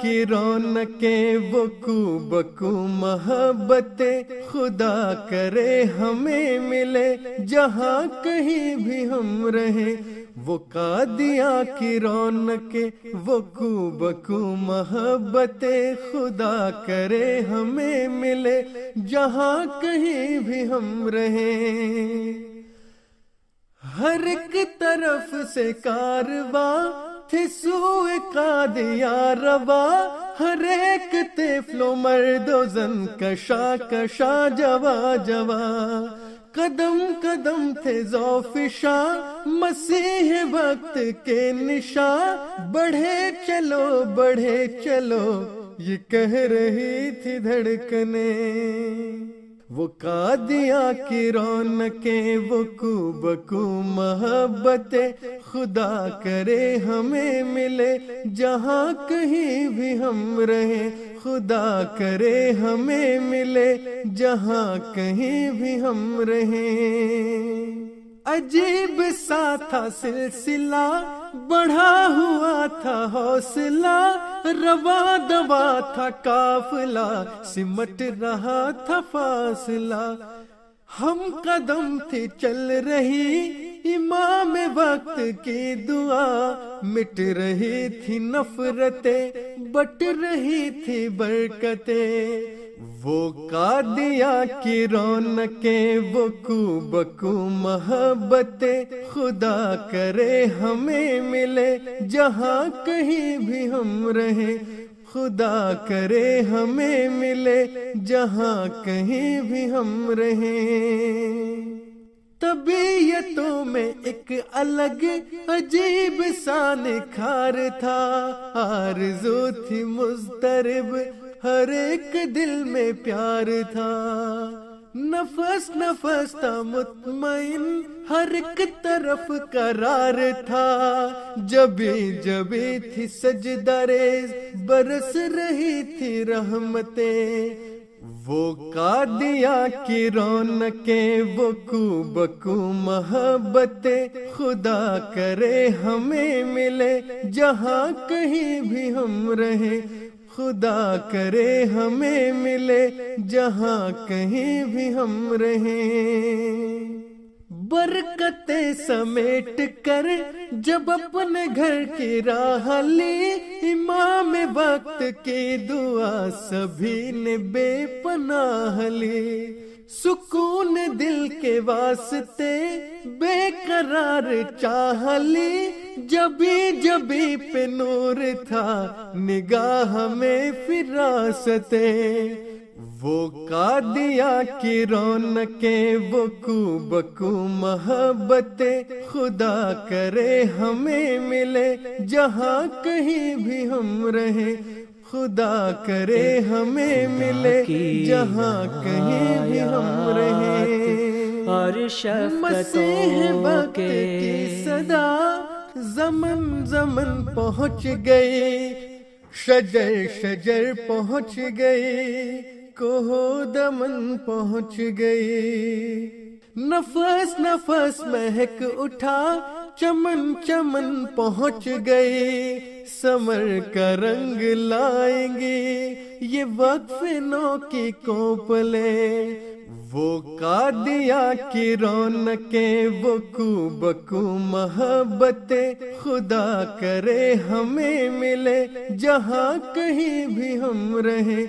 کی رونقیں وہ بکو محبت خدا کرے ہمیں ملے، جہاں کہیں بھی ہم رہیں۔ وہ قادیا کی رونقیں وہ کو بکو محبت خدا کرے ہمیں ملے، جہاں کہیں بھی ہم رہیں۔ ہر ایک طرف سے کارواں تھی سوئے قادیا روا، ہر ایک تفلو مرد و زن، کشا کشا، جوا جوا۔ قدم قدم تھے ذوفشا مسیح وقت کے نشاں۔ بڑھے چلو بڑھے چلو، یہ کہہ رہی تھی دھڑکنے۔ وہ قادیا کی رونقیں، وہ کو بکو محبت خدا کرے ہمیں ملے، جہاں کہیں بھی ہم رہیں۔ خدا کرے ہمیں ملے، جہاں کہیں بھی ہم رہیں۔ عجیب سا تھا سلسلہ بڑھا ہوا تھا حوصلہ، روا دوا تھا کافلا سمٹ رہا تھا فاصلہ۔ ہم قدم تھی چل رہی، امام وقت کی دعا۔ مٹ رہی تھی نفرتیں، بٹ رہی تھی برکتیں۔ وہ قادیا کی رونقیں، وہ کو بکو محبت خدا کرے ہمیں ملے، جہاں کہیں بھی ہم رہیں۔ خدا کرے ہمیں ملے، جہاں کہیں بھی ہم رہیں۔ طبیعتوں میں ایک الگ عجیب سا نکھار تھا۔ آرزو تھی مسترب ہر ایک دل میں پیار تھا۔ نفس نفس تھا، مطمئن ہر ایک طرف قرار تھا۔ جبی جبی تھی سجدریز برس رہی تھی رحمتیں۔ وہ قادیا کی رونقیں، وہ کو بکو محبت خدا کرے ہمیں ملے، جہاں کہیں بھی ہم رہیں۔ خدا کرے ہمیں ملے، جہاں کہیں بھی ہم رہیں۔ برکتیں سمیٹ کر جب اپنے گھر کی راہ لی، امام وقت کی دعا سبھی نے بے پناہ لی۔ سکون دل کے واسطے بے قرار چاہ لی۔ جبی جبی پہ نور تھا، نگاہ میں فراستے وہ قادیا کی رونقیں، وہ کو بکو محبت۔ خدا کرے ہمیں ملے، جہاں کہیں بھی ہم رہیں۔ خدا کرے ہمیں ملے جہاں کہیں بھی ہم رہیں۔ اور مسیح وقت کی صدا زمن زمن پہنچ گئی شجر شجر پہنچ گئی کوہ دمن پہنچ گئی۔ نفس نفس مہک اٹھا چمن چمن پہنچ گئی سمر کا رنگ لائیں گے۔ یہ وقف نو کی کوپلے وہ قادیا کی رونقیں، وہ کو بکو محبت خدا کرے ہمیں ملے جہاں کہیں بھی ہم رہیں